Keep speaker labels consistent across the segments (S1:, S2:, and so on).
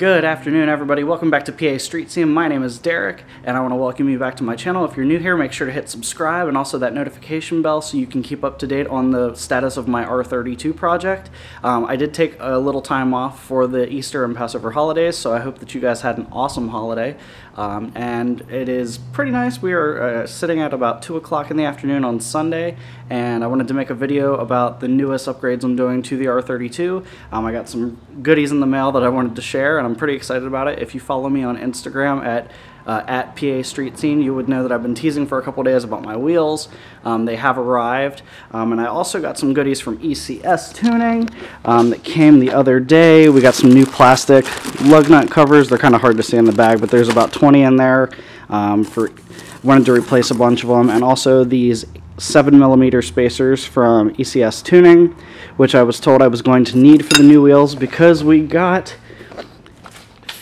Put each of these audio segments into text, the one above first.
S1: Good afternoon, everybody. Welcome back to PA Street Scene. My name is Derek, and I want to welcome you back to my channel. If you're new here, make sure to hit subscribe and also that notification bell so you can keep up to date on the status of my R32 project. Um, I did take a little time off for the Easter and Passover holidays, so I hope that you guys had an awesome holiday. Um, and it is pretty nice. We are uh, sitting at about 2 o'clock in the afternoon on Sunday, and I wanted to make a video about the newest upgrades I'm doing to the R32. Um, I got some goodies in the mail that I wanted to share, and I'm pretty excited about it. If you follow me on Instagram at uh, at PA Street Scene, you would know that I've been teasing for a couple days about my wheels. Um, they have arrived, um, and I also got some goodies from ECS Tuning um, that came the other day. We got some new plastic lug nut covers. They're kind of hard to see in the bag, but there's about 20 in there. Um, for wanted to replace a bunch of them, and also these 7 millimeter spacers from ECS Tuning, which I was told I was going to need for the new wheels because we got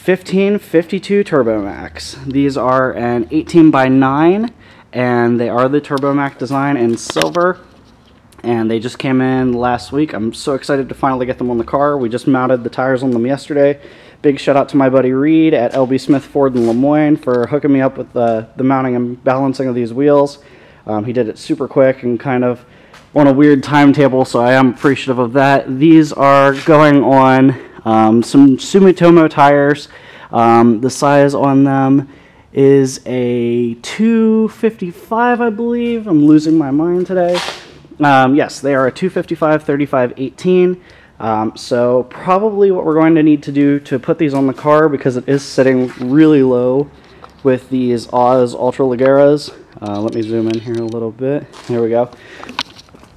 S1: 1552 Turbomac. These are an 18 by 9 and they are the Turbomac design in silver and they just came in last week. I'm so excited to finally get them on the car. We just mounted the tires on them yesterday. Big shout out to my buddy Reed at LB Smith Ford in Lemoyne for hooking me up with the, the mounting and balancing of these wheels. Um, he did it super quick and kind of on a weird timetable, so I am appreciative of that. These are going on um, some Sumitomo tires. Um, the size on them is a 255, I believe. I'm losing my mind today. Um, yes, they are a 255 35 18. Um, so probably what we're going to need to do to put these on the car because it is sitting really low with these OZ Ultra Leggeras. Uh, let me zoom in here a little bit. There we go.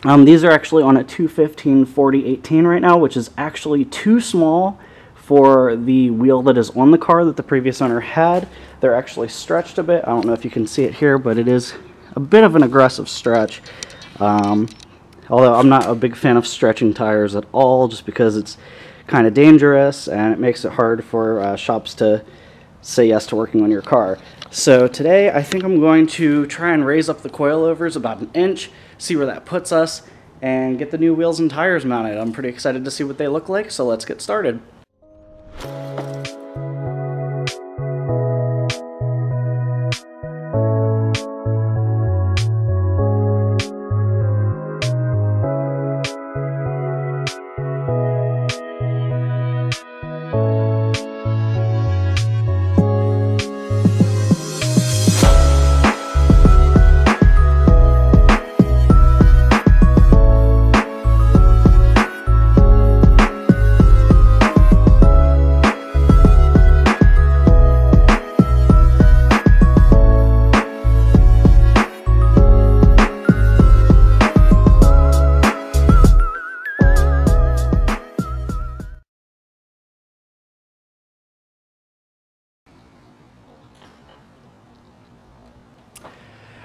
S1: Um, these are actually on a 215 40 18 right now, which is actually too small for the wheel that is on the car that the previous owner had. They're actually stretched a bit. I don't know if you can see it here, but it is a bit of an aggressive stretch. Um, although I'm not a big fan of stretching tires at all, just because it's kind of dangerous and it makes it hard for uh, shops to say yes to working on your car. So today I think I'm going to try and raise up the coilovers about an inch see where that puts us, and get the new wheels and tires mounted. I'm pretty excited to see what they look like, so let's get started.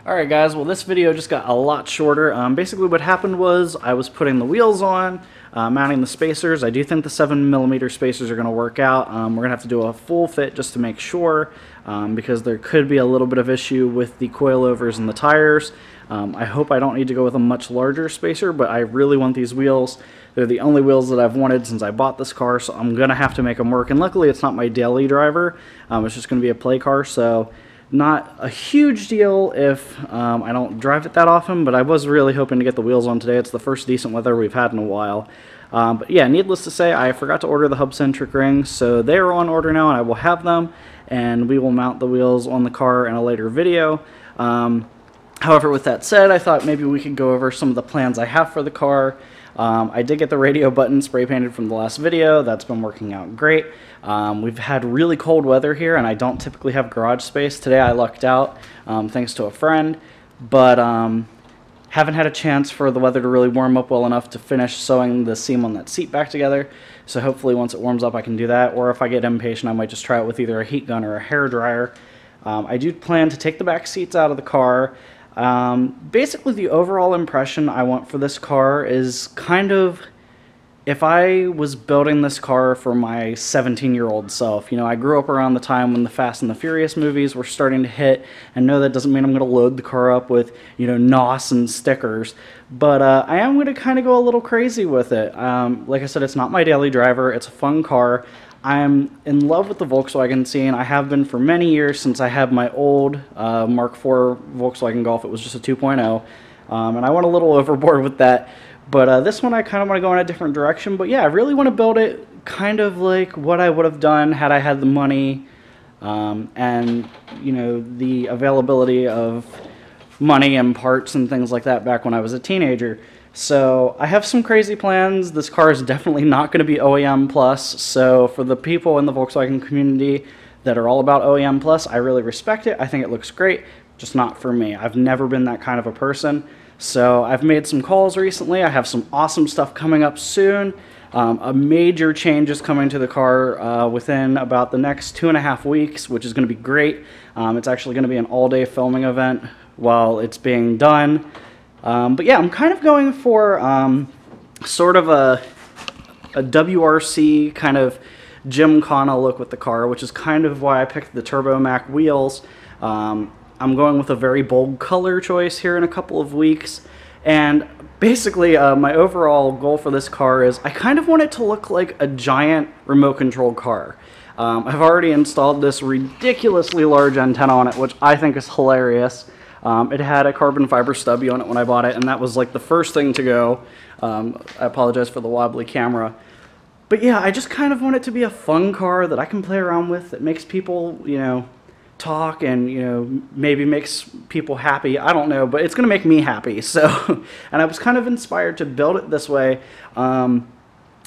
S1: Alright guys, well this video just got a lot shorter. Um, basically what happened was I was putting the wheels on, uh, mounting the spacers. I do think the 7mm spacers are going to work out. Um, we're going to have to do a full fit just to make sure um, because there could be a little bit of issue with the coilovers and the tires. Um, I hope I don't need to go with a much larger spacer, but I really want these wheels. They're the only wheels that I've wanted since I bought this car, so I'm going to have to make them work. And luckily it's not my daily driver. Um, it's just going to be a play car, so not a huge deal if um, I don't drive it that often, but I was really hoping to get the wheels on today. It's the first decent weather we've had in a while. Um, but yeah, needless to say, I forgot to order the hub-centric rings, so they are on order now, and I will have them, and we will mount the wheels on the car in a later video. Um, however, with that said, I thought maybe we could go over some of the plans I have for the car. Um, I did get the radio button spray painted from the last video. That's been working out great. Um, we've had really cold weather here, and I don't typically have garage space. Today I lucked out um, thanks to a friend, but um, haven't had a chance for the weather to really warm up well enough to finish sewing the seam on that seat back together. So hopefully once it warms up I can do that, or if I get impatient I might just try it with either a heat gun or a hair dryer. Um, I do plan to take the back seats out of the car um, basically, the overall impression I want for this car is kind of if I was building this car for my 17 year old self, you know, I grew up around the time when the Fast and the Furious movies were starting to hit, and no, that doesn't mean I'm going to load the car up with, you know, NOS and stickers, but uh, I am going to kind of go a little crazy with it. Um, like I said, it's not my daily driver, it's a fun car. I'm in love with the Volkswagen scene. I have been for many years since I had my old uh, Mark IV Volkswagen Golf. It was just a 2.0. Um, and I went a little overboard with that. But uh, this one I kind of want to go in a different direction. But yeah, I really want to build it kind of like what I would have done had I had the money um, and, you know, the availability of money and parts and things like that back when I was a teenager. So I have some crazy plans. This car is definitely not going to be OEM plus. So for the people in the Volkswagen community that are all about OEM plus, I really respect it. I think it looks great, just not for me. I've never been that kind of a person. So I've made some calls recently. I have some awesome stuff coming up soon. Um, a major change is coming to the car uh, within about the next two and a half weeks, which is going to be great. Um, it's actually going to be an all-day filming event while it's being done. Um, but yeah, I'm kind of going for um, sort of a, a WRC kind of gymkhana look with the car, which is kind of why I picked the Turbo Mac wheels. Um, I'm going with a very bold color choice here in a couple of weeks. And basically, uh, my overall goal for this car is I kind of want it to look like a giant remote control car. Um, I've already installed this ridiculously large antenna on it, which I think is hilarious. Um, it had a carbon fiber stubby on it when I bought it, and that was like the first thing to go. Um, I apologize for the wobbly camera. But yeah, I just kind of want it to be a fun car that I can play around with that makes people, you know, talk and, you know, maybe makes people happy. I don't know, but it's going to make me happy. So, and I was kind of inspired to build it this way. Um,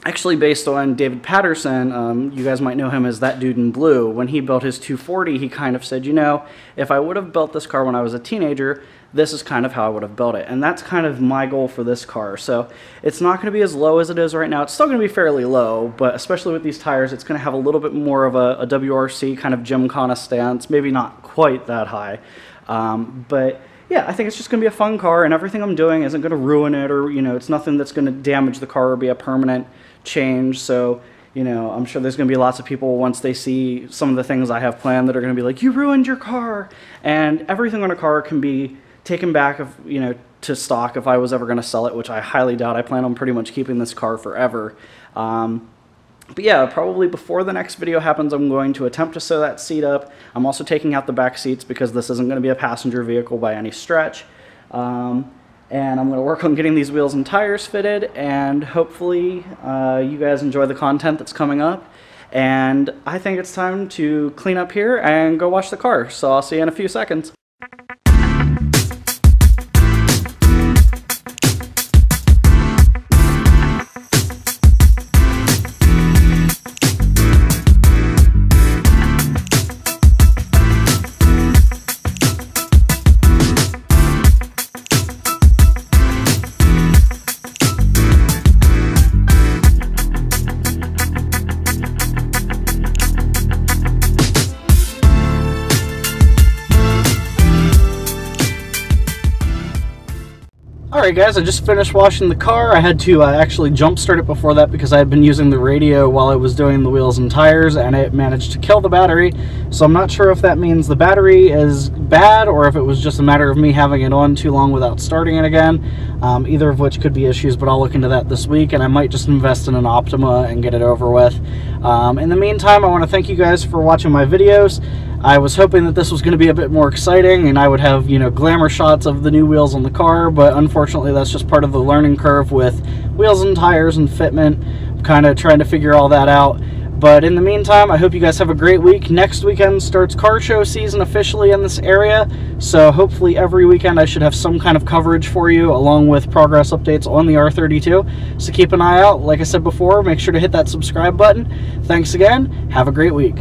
S1: actually based on David Patterson. Um, you guys might know him as that dude in blue. When he built his 240, he kind of said, you know, if I would have built this car when I was a teenager, this is kind of how I would have built it. And that's kind of my goal for this car. So it's not going to be as low as it is right now. It's still going to be fairly low, but especially with these tires, it's going to have a little bit more of a, a WRC kind of gymkhana stance. Maybe not quite that high. Um, but yeah, I think it's just going to be a fun car, and everything I'm doing isn't going to ruin it, or you know, it's nothing that's going to damage the car or be a permanent change. So, you know, I'm sure there's going to be lots of people once they see some of the things I have planned that are going to be like, you ruined your car. And everything on a car can be taken back of, you know, to stock if I was ever going to sell it, which I highly doubt. I plan on pretty much keeping this car forever. Um, but yeah, probably before the next video happens, I'm going to attempt to sew that seat up. I'm also taking out the back seats because this isn't going to be a passenger vehicle by any stretch. Um, and I'm going to work on getting these wheels and tires fitted and hopefully uh, you guys enjoy the content that's coming up and I think it's time to clean up here and go wash the car so I'll see you in a few seconds. Alright guys, I just finished washing the car. I had to uh, actually jump start it before that because I had been using the radio while I was doing the wheels and tires and it managed to kill the battery. So I'm not sure if that means the battery is bad or if it was just a matter of me having it on too long without starting it again. Um, either of which could be issues, but I'll look into that this week and I might just invest in an Optima and get it over with. Um, in the meantime, I want to thank you guys for watching my videos. I was hoping that this was going to be a bit more exciting and I would have, you know, glamour shots of the new wheels on the car, but unfortunately that's just part of the learning curve with wheels and tires and fitment. Kind of trying to figure all that out. But in the meantime, I hope you guys have a great week. Next weekend starts car show season officially in this area, so hopefully every weekend I should have some kind of coverage for you along with progress updates on the R32. So keep an eye out. Like I said before, make sure to hit that subscribe button. Thanks again. Have a great week.